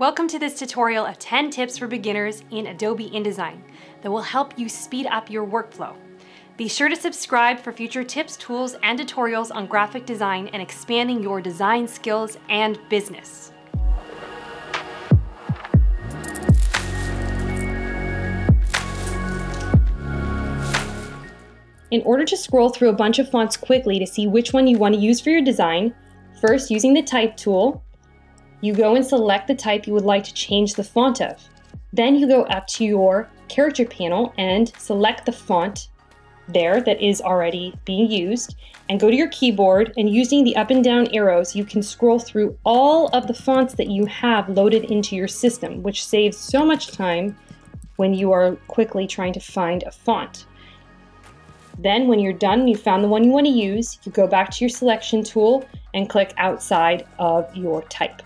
Welcome to this tutorial of 10 tips for beginners in Adobe InDesign that will help you speed up your workflow. Be sure to subscribe for future tips, tools, and tutorials on graphic design and expanding your design skills and business. In order to scroll through a bunch of fonts quickly to see which one you want to use for your design, first using the Type tool, you go and select the type you would like to change the font of. Then you go up to your character panel and select the font there that is already being used and go to your keyboard and using the up and down arrows you can scroll through all of the fonts that you have loaded into your system which saves so much time when you are quickly trying to find a font. Then when you're done you found the one you want to use, you go back to your selection tool and click outside of your type.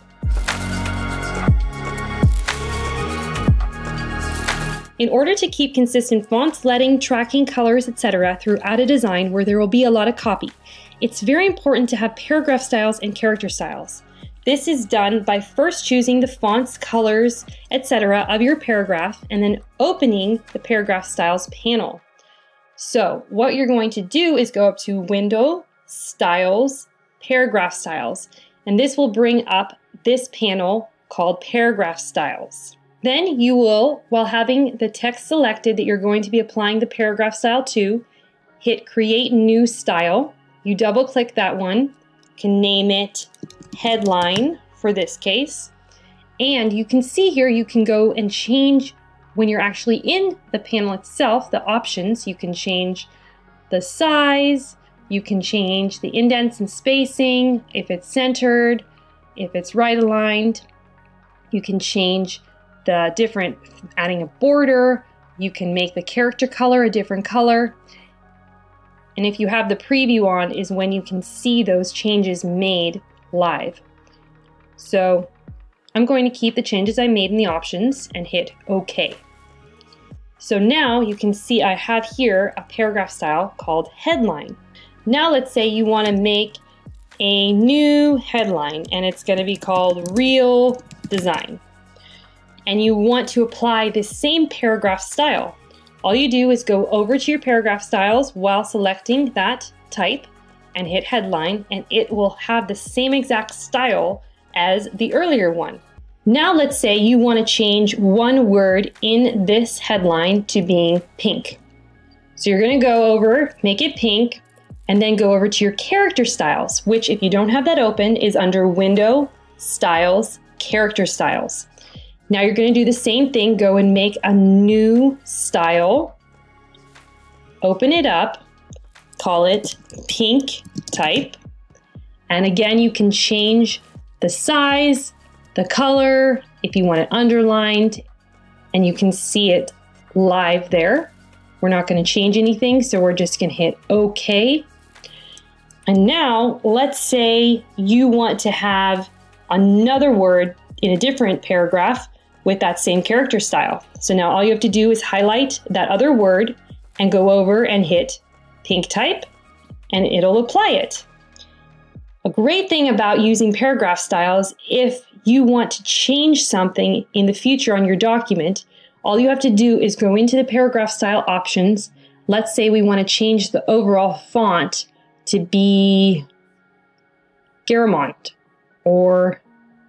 In order to keep consistent fonts, leading, tracking, colors, etc. throughout a design where there will be a lot of copy, it's very important to have paragraph styles and character styles. This is done by first choosing the fonts, colors, etc. of your paragraph and then opening the paragraph styles panel. So what you're going to do is go up to Window, Styles, Paragraph Styles, and this will bring up this panel called Paragraph Styles. Then you will, while having the text selected that you're going to be applying the paragraph style to, hit Create New Style. You double click that one, can name it Headline for this case. And you can see here you can go and change when you're actually in the panel itself, the options, you can change the size, you can change the indents and spacing, if it's centered, if it's right aligned. You can change the different, adding a border, you can make the character color a different color. And if you have the preview on is when you can see those changes made live. So I'm going to keep the changes I made in the options and hit OK. So now you can see I have here a paragraph style called headline. Now let's say you want to make a new headline and it's going to be called real design and you want to apply this same paragraph style. All you do is go over to your paragraph styles while selecting that type and hit headline and it will have the same exact style as the earlier one. Now let's say you want to change one word in this headline to being pink. So you're going to go over, make it pink, and then go over to your character styles, which if you don't have that open is under Window, Styles, Character Styles. Now you're going to do the same thing, go and make a new style, open it up, call it pink type. And again, you can change the size, the color, if you want it underlined, and you can see it live there. We're not going to change anything, so we're just going to hit OK. And now, let's say you want to have another word in a different paragraph with that same character style. So now all you have to do is highlight that other word and go over and hit pink type and it'll apply it. A great thing about using paragraph styles, if you want to change something in the future on your document, all you have to do is go into the paragraph style options. Let's say we want to change the overall font to be Garamond or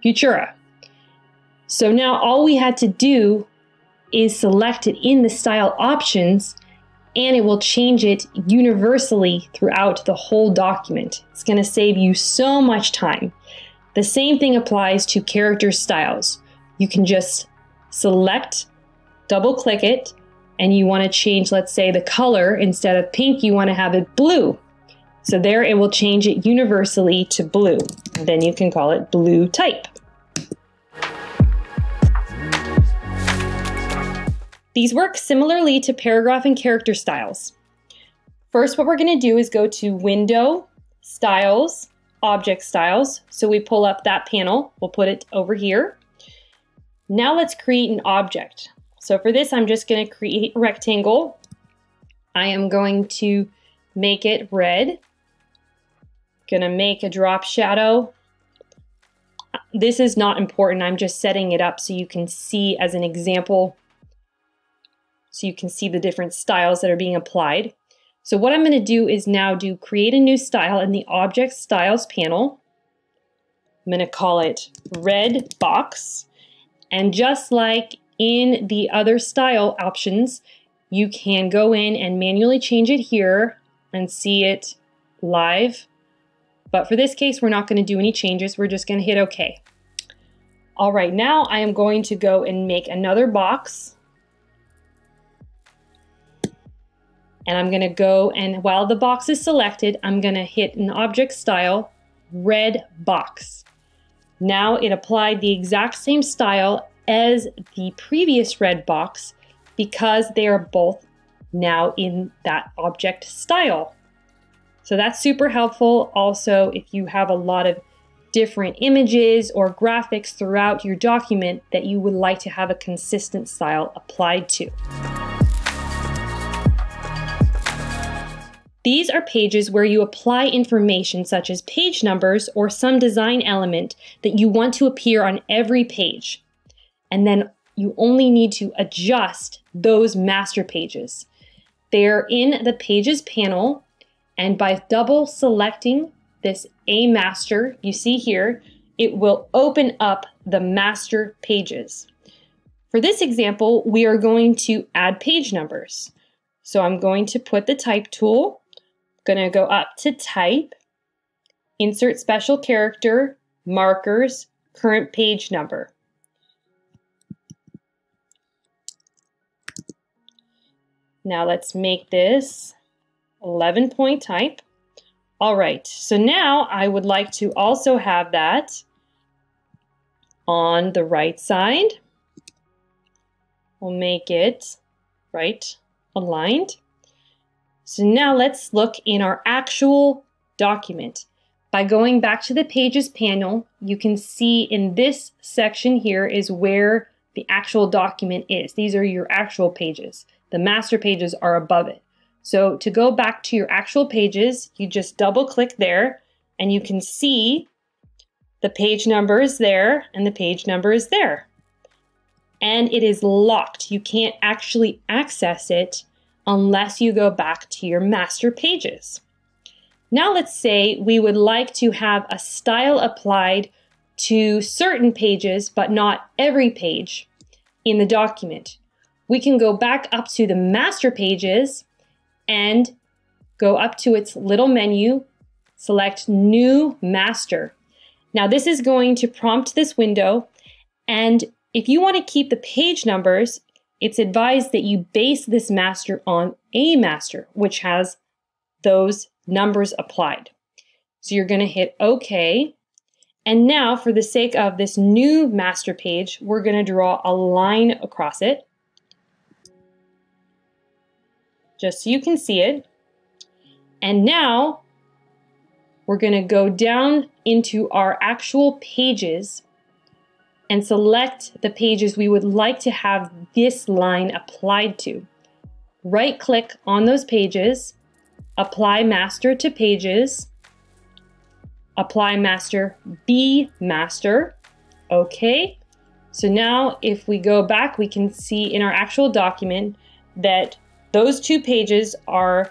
Futura. So now all we had to do is select it in the style options and it will change it universally throughout the whole document. It's going to save you so much time. The same thing applies to character styles. You can just select, double click it, and you want to change, let's say, the color. Instead of pink, you want to have it blue. So there it will change it universally to blue. Then you can call it blue type. These work similarly to paragraph and character styles. First, what we're going to do is go to Window, Styles, Object Styles. So we pull up that panel. We'll put it over here. Now let's create an object. So for this, I'm just going to create a rectangle. I am going to make it red. Going to make a drop shadow. this is not important. I'm just setting it up so you can see as an example, so you can see the different styles that are being applied. So what I'm going to do is now do create a new style in the object styles panel. I'm going to call it red box. And just like in the other style options, you can go in and manually change it here and see it live. But for this case, we're not going to do any changes. We're just going to hit OK. All right, now I am going to go and make another box. And I'm going to go and while the box is selected, I'm going to hit an object style, red box. Now it applied the exact same style as the previous red box because they are both now in that object style. So that's super helpful. Also, if you have a lot of different images or graphics throughout your document that you would like to have a consistent style applied to. These are pages where you apply information such as page numbers or some design element that you want to appear on every page. And then you only need to adjust those master pages. They're in the Pages panel, and by double selecting this A master you see here, it will open up the master pages. For this example, we are going to add page numbers. So I'm going to put the type tool going to go up to type, insert special character, markers, current page number. Now let's make this 11 point type. All right, so now I would like to also have that on the right side. We'll make it right aligned. So now let's look in our actual document. By going back to the Pages panel, you can see in this section here is where the actual document is. These are your actual pages. The master pages are above it. So to go back to your actual pages, you just double click there and you can see the page number is there and the page number is there. And it is locked. You can't actually access it unless you go back to your master pages. Now let's say we would like to have a style applied to certain pages, but not every page in the document. We can go back up to the master pages and go up to its little menu, select new master. Now this is going to prompt this window and if you want to keep the page numbers, it's advised that you base this master on a master, which has those numbers applied. So you're going to hit OK. And now, for the sake of this new master page, we're going to draw a line across it, just so you can see it. And now, we're going to go down into our actual pages and select the pages we would like to have this line applied to. Right click on those pages, apply master to pages, apply master B master, okay. So now if we go back, we can see in our actual document that those two pages are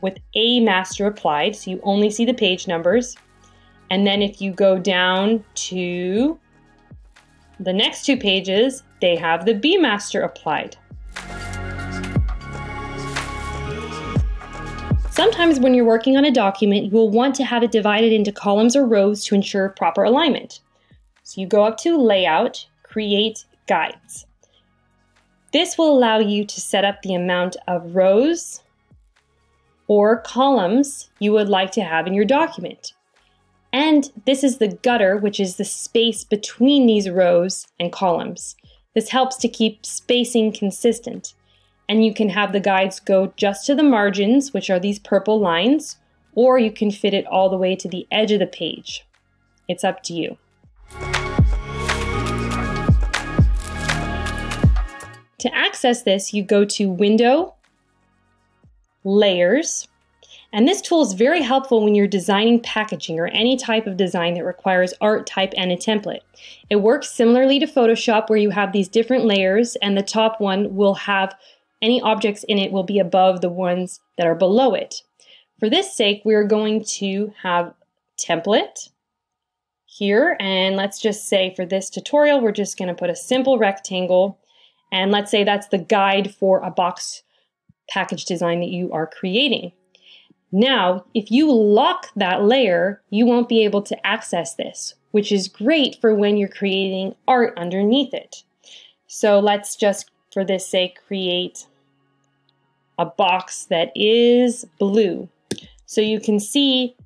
with a master applied, so you only see the page numbers. And then if you go down to the next two pages, they have the B master applied. Sometimes when you're working on a document, you will want to have it divided into columns or rows to ensure proper alignment. So you go up to Layout, Create Guides. This will allow you to set up the amount of rows or columns you would like to have in your document. And this is the gutter, which is the space between these rows and columns. This helps to keep spacing consistent. And you can have the guides go just to the margins, which are these purple lines, or you can fit it all the way to the edge of the page. It's up to you. To access this, you go to Window, Layers, And this tool is very helpful when you're designing packaging or any type of design that requires art, type, and a template. It works similarly to Photoshop where you have these different layers and the top one will have any objects in it will be above the ones that are below it. For this sake, we're going to have template here and let's just say for this tutorial, we're just going to put a simple rectangle and let's say that's the guide for a box package design that you are creating. Now, if you lock that layer, you won't be able to access this, which is great for when you're creating art underneath it. So let's just, for this sake, create a box that is blue. So you can see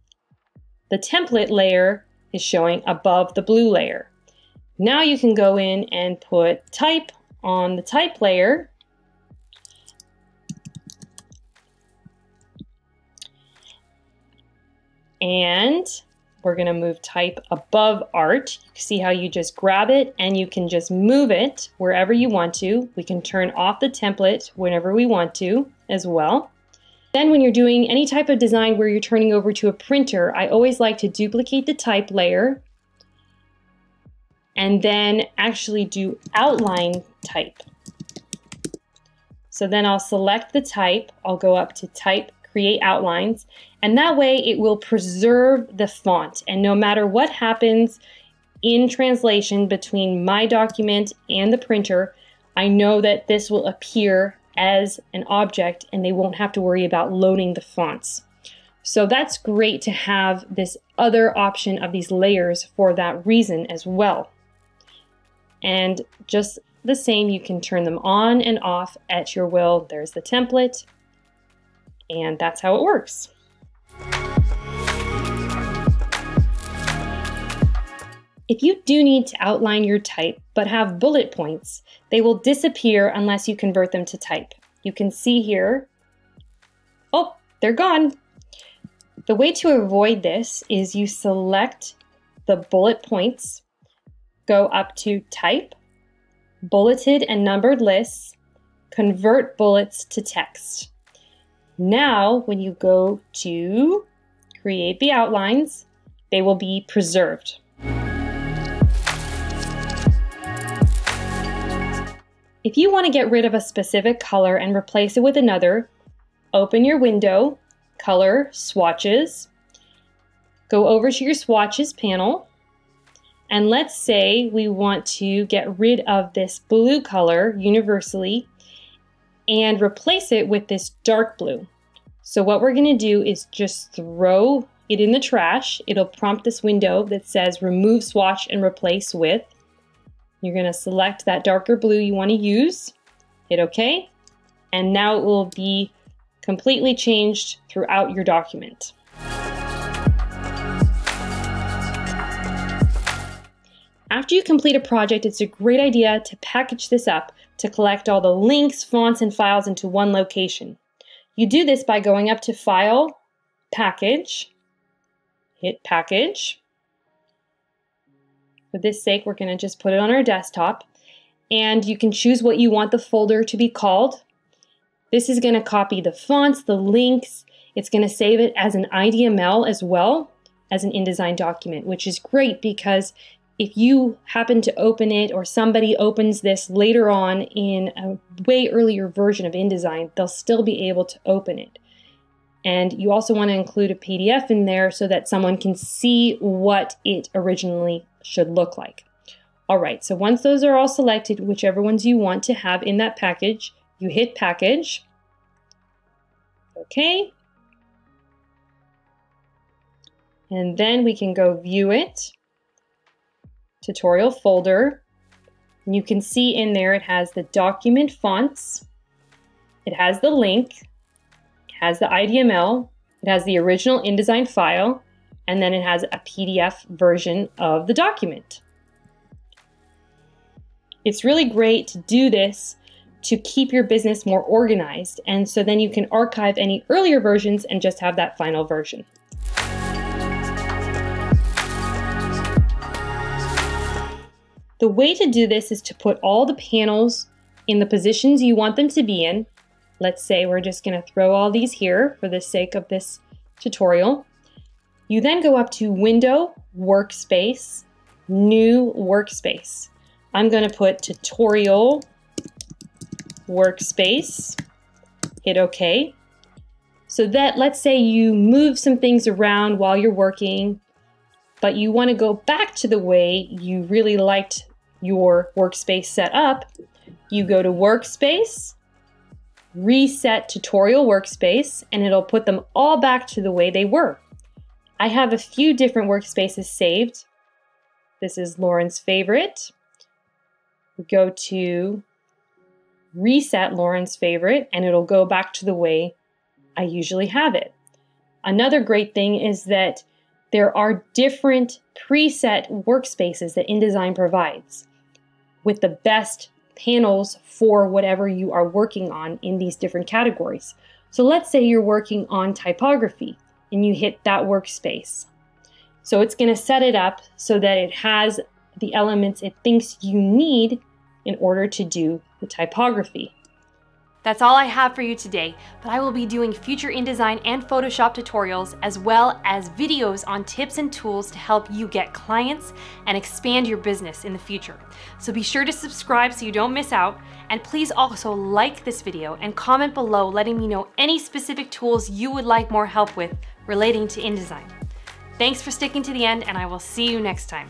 the template layer is showing above the blue layer. Now you can go in and put type on the type layer and we're going to move type above art. You see how you just grab it and you can just move it wherever you want to. We can turn off the template whenever we want to as well. Then when you're doing any type of design where you're turning over to a printer, I always like to duplicate the type layer and then actually do outline type. So then I'll select the type, I'll go up to type, create outlines, and that way it will preserve the font. And no matter what happens in translation between my document and the printer, I know that this will appear as an object and they won't have to worry about loading the fonts. So that's great to have this other option of these layers for that reason as well. And just the same, you can turn them on and off at your will. There's the template, and that's how it works. If you do need to outline your type but have bullet points, they will disappear unless you convert them to type. You can see here, oh, they're gone. The way to avoid this is you select the bullet points, go up to type, bulleted and numbered lists, convert bullets to text. Now, when you go to create the outlines, they will be preserved. If you want to get rid of a specific color and replace it with another, open your window, color, swatches, go over to your swatches panel, and let's say we want to get rid of this blue color universally and replace it with this dark blue. So what we're going to do is just throw it in the trash. It'll prompt this window that says remove swatch and replace with. You're going to select that darker blue you want to use, hit OK, and now it will be completely changed throughout your document. After you complete a project, it's a great idea to package this up to collect all the links, fonts, and files into one location. You do this by going up to File, Package, hit Package, for this sake, we're going to just put it on our desktop. And you can choose what you want the folder to be called. This is going to copy the fonts, the links. It's going to save it as an IDML as well as an InDesign document, which is great because if you happen to open it or somebody opens this later on in a way earlier version of InDesign, they'll still be able to open it. And you also want to include a PDF in there so that someone can see what it originally should look like. All right, so once those are all selected, whichever ones you want to have in that package, you hit package. Okay. And then we can go view it. Tutorial folder. And you can see in there it has the document fonts. It has the link. It has the IDML. It has the original InDesign file and then it has a PDF version of the document. It's really great to do this to keep your business more organized, and so then you can archive any earlier versions and just have that final version. The way to do this is to put all the panels in the positions you want them to be in. Let's say we're just going to throw all these here for the sake of this tutorial. You then go up to Window, Workspace, New Workspace. I'm going to put Tutorial Workspace, hit OK. So that, let's say you move some things around while you're working, but you want to go back to the way you really liked your workspace set up, you go to Workspace, reset tutorial workspace, and it'll put them all back to the way they were. I have a few different workspaces saved. This is Lauren's favorite. We go to reset Lauren's favorite, and it'll go back to the way I usually have it. Another great thing is that there are different preset workspaces that InDesign provides with the best panels for whatever you are working on in these different categories. So let's say you're working on typography and you hit that workspace. So it's going to set it up so that it has the elements it thinks you need in order to do the typography. That's all I have for you today, but I will be doing future InDesign and Photoshop tutorials as well as videos on tips and tools to help you get clients and expand your business in the future. So be sure to subscribe so you don't miss out, and please also like this video and comment below letting me know any specific tools you would like more help with relating to InDesign. Thanks for sticking to the end, and I will see you next time.